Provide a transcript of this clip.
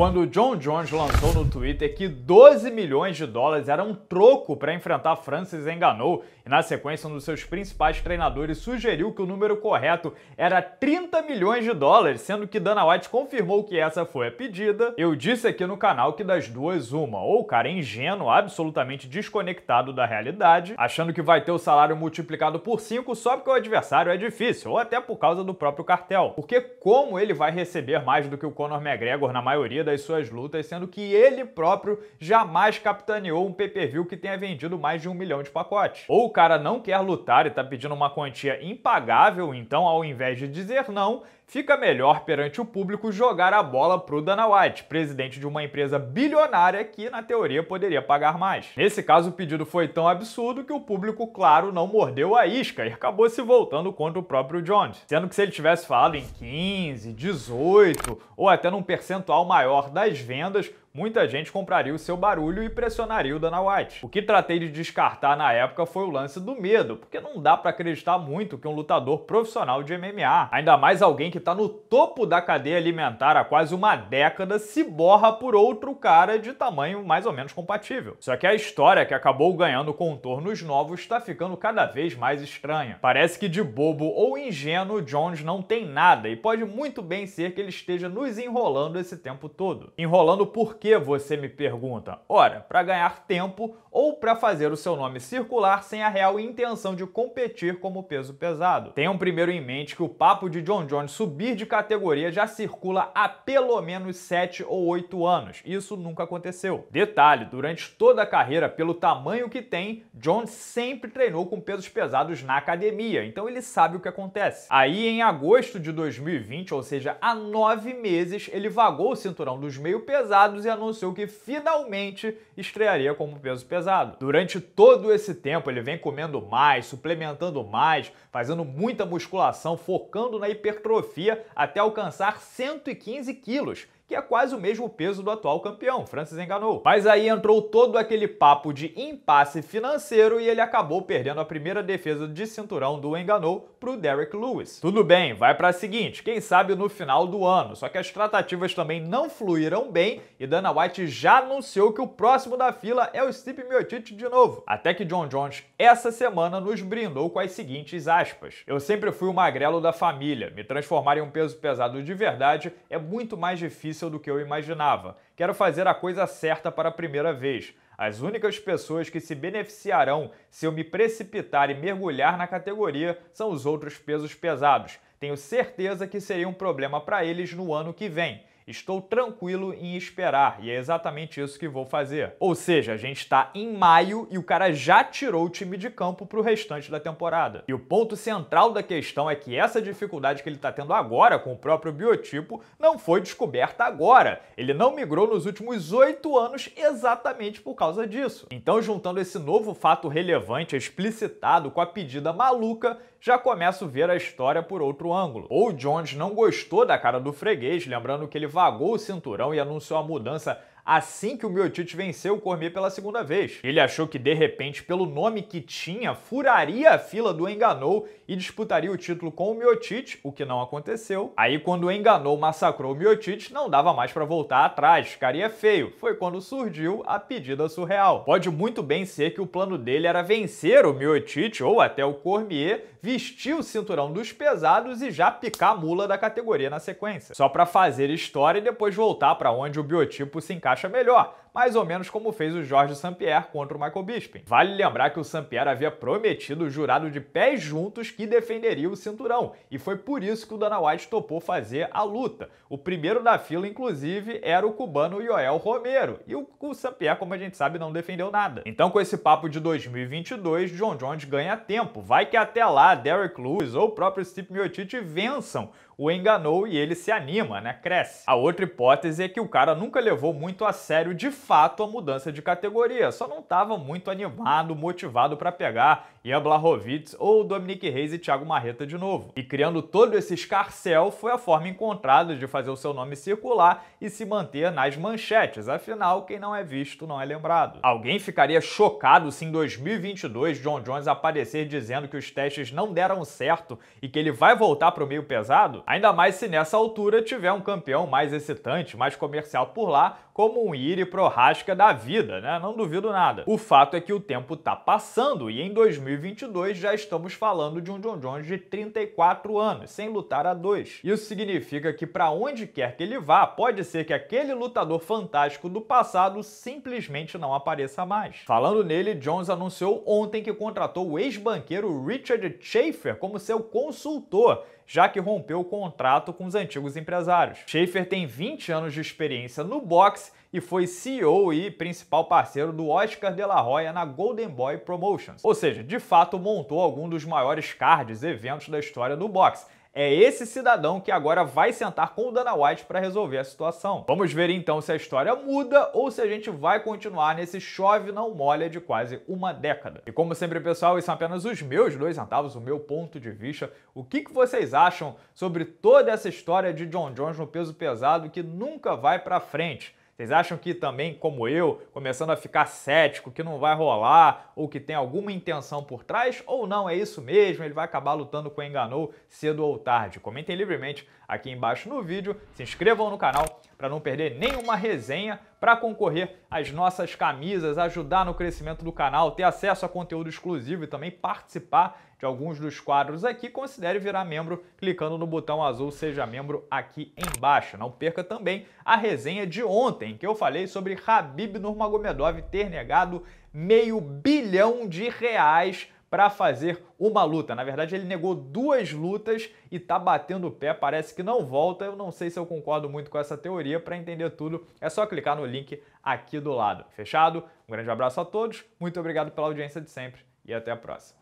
quando John Jones lançou no Twitter que 12 milhões de dólares era um troco para enfrentar Francis Enganou, e na sequência um dos seus principais treinadores sugeriu que o número correto era 30 milhões de dólares, sendo que Dana White confirmou que essa foi a pedida, eu disse aqui no canal que das duas uma, ou o cara é ingênuo, absolutamente desconectado da realidade, achando que vai ter o salário multiplicado por 5 só porque o adversário é difícil, ou até por causa do próprio cartel. Porque como ele vai receber mais do que o Conor McGregor na maioria das suas lutas, sendo que ele próprio jamais capitaneou um pay-per-view que tenha vendido mais de um milhão de pacotes. Ou o cara não quer lutar e tá pedindo uma quantia impagável, então ao invés de dizer não, fica melhor perante o público jogar a bola pro Dana White, presidente de uma empresa bilionária que, na teoria, poderia pagar mais. Nesse caso, o pedido foi tão absurdo que o público, claro, não mordeu a isca e acabou se voltando contra o próprio Jones. Sendo que se ele tivesse falado em 15, 18 ou até num percentual maior das vendas, muita gente compraria o seu barulho e pressionaria o Dana White. O que tratei de descartar na época foi o lance do medo, porque não dá para acreditar muito que um lutador profissional de MMA, ainda mais alguém que está no topo da cadeia alimentar há quase uma década, se borra por outro cara de tamanho mais ou menos compatível. Só que a história que acabou ganhando contornos novos está ficando cada vez mais estranha. Parece que de bobo ou ingênuo Jones não tem nada e pode muito bem ser que ele esteja nos enrolando esse tempo todo. Enrolando por que você me pergunta? Ora, para ganhar tempo ou para fazer o seu nome circular sem a real intenção de competir como peso pesado. Tenham primeiro em mente que o papo de John Jones subir de categoria já circula há pelo menos 7 ou 8 anos. Isso nunca aconteceu. Detalhe, durante toda a carreira, pelo tamanho que tem, Jones sempre treinou com pesos pesados na academia, então ele sabe o que acontece. Aí em agosto de 2020, ou seja, há nove meses, ele vagou o cinturão dos meio pesados e anunciou que finalmente estrearia como peso pesado. Durante todo esse tempo, ele vem comendo mais, suplementando mais, fazendo muita musculação, focando na hipertrofia até alcançar 115 quilos que é quase o mesmo peso do atual campeão, Francis enganou. Mas aí entrou todo aquele papo de impasse financeiro e ele acabou perdendo a primeira defesa de cinturão do enganou pro Derek Lewis. Tudo bem, vai para a seguinte, quem sabe no final do ano, só que as tratativas também não fluíram bem e Dana White já anunciou que o próximo da fila é o Stipe Miocic de novo. Até que John Jones essa semana nos brindou com as seguintes aspas. Eu sempre fui o magrelo da família, me transformar em um peso pesado de verdade é muito mais difícil difícil do que eu imaginava. Quero fazer a coisa certa para a primeira vez. As únicas pessoas que se beneficiarão se eu me precipitar e mergulhar na categoria são os outros pesos pesados. Tenho certeza que seria um problema para eles no ano que vem. Estou tranquilo em esperar e é exatamente isso que vou fazer. Ou seja, a gente está em maio e o cara já tirou o time de campo para o restante da temporada. E o ponto central da questão é que essa dificuldade que ele está tendo agora com o próprio biotipo não foi descoberta agora. Ele não migrou nos últimos oito anos exatamente por causa disso. Então, juntando esse novo fato relevante explicitado com a pedida maluca, já começo a ver a história por outro ângulo. Ou Jones não gostou da cara do freguês, lembrando que ele vagou o cinturão e anunciou a mudança assim que o Miocic venceu o Cormier pela segunda vez. Ele achou que de repente, pelo nome que tinha, furaria a fila do Enganou e disputaria o título com o Miocic, o que não aconteceu. Aí quando o Enganou massacrou o Miocic, não dava mais para voltar atrás, ficaria feio. Foi quando surgiu a pedida surreal. Pode muito bem ser que o plano dele era vencer o Miocic ou até o Cormier, vestir o cinturão dos pesados e já picar a mula da categoria na sequência. Só para fazer história e depois voltar para onde o biotipo se encaixa melhor, mais ou menos como fez o Jorge St-Pierre contra o Michael Bisping. Vale lembrar que o St-Pierre havia prometido o jurado de pés juntos que defenderia o cinturão, e foi por isso que o Dana White topou fazer a luta. O primeiro da fila, inclusive, era o cubano Yoel Romero, e o, o St-Pierre, como a gente sabe, não defendeu nada. Então, com esse papo de 2022, John Jones ganha tempo. Vai que até lá Derek Lewis ou o próprio Steve Miocic vençam o enganou e ele se anima, né? Cresce. A outra hipótese é que o cara nunca levou muito a sério de fato a mudança de categoria, só não estava muito animado, motivado para pegar Ian Blachowicz ou Dominic Reis e Thiago Marreta de novo. E criando todo esse escarcel foi a forma encontrada de fazer o seu nome circular e se manter nas manchetes, afinal, quem não é visto não é lembrado. Alguém ficaria chocado se em 2022 John Jones aparecer dizendo que os testes não deram certo e que ele vai voltar para o meio pesado? Ainda mais se nessa altura tiver um campeão mais excitante, mais comercial por lá, como um Iri Prohaska da vida, né? Não duvido nada. O fato é que o tempo tá passando e em 2022 já estamos falando de um John Jones de 34 anos, sem lutar a dois. Isso significa que para onde quer que ele vá, pode ser que aquele lutador fantástico do passado simplesmente não apareça mais. Falando nele, Jones anunciou ontem que contratou o ex-banqueiro Richard Schaefer como seu consultor já que rompeu o contrato com os antigos empresários. Schaefer tem 20 anos de experiência no boxe e foi CEO e principal parceiro do Oscar de la Hoya na Golden Boy Promotions. Ou seja, de fato montou algum dos maiores cards eventos da história do boxe é esse cidadão que agora vai sentar com o Dana White para resolver a situação. Vamos ver então se a história muda ou se a gente vai continuar nesse chove não molha de quase uma década. E como sempre, pessoal, esses são apenas os meus dois centavos, o meu ponto de vista. O que, que vocês acham sobre toda essa história de John Jones no peso pesado que nunca vai para frente? Vocês acham que também, como eu, começando a ficar cético, que não vai rolar ou que tem alguma intenção por trás? Ou não, é isso mesmo, ele vai acabar lutando com o Enganou cedo ou tarde? Comentem livremente aqui embaixo no vídeo, se inscrevam no canal para não perder nenhuma resenha, para concorrer às nossas camisas, ajudar no crescimento do canal, ter acesso a conteúdo exclusivo e também participar de alguns dos quadros aqui, considere virar membro clicando no botão azul Seja Membro aqui embaixo. Não perca também a resenha de ontem, que eu falei sobre Habib Nurmagomedov ter negado meio bilhão de reais para fazer uma luta. Na verdade, ele negou duas lutas e tá batendo o pé, parece que não volta. Eu não sei se eu concordo muito com essa teoria. Para entender tudo, é só clicar no link aqui do lado. Fechado? Um grande abraço a todos, muito obrigado pela audiência de sempre e até a próxima.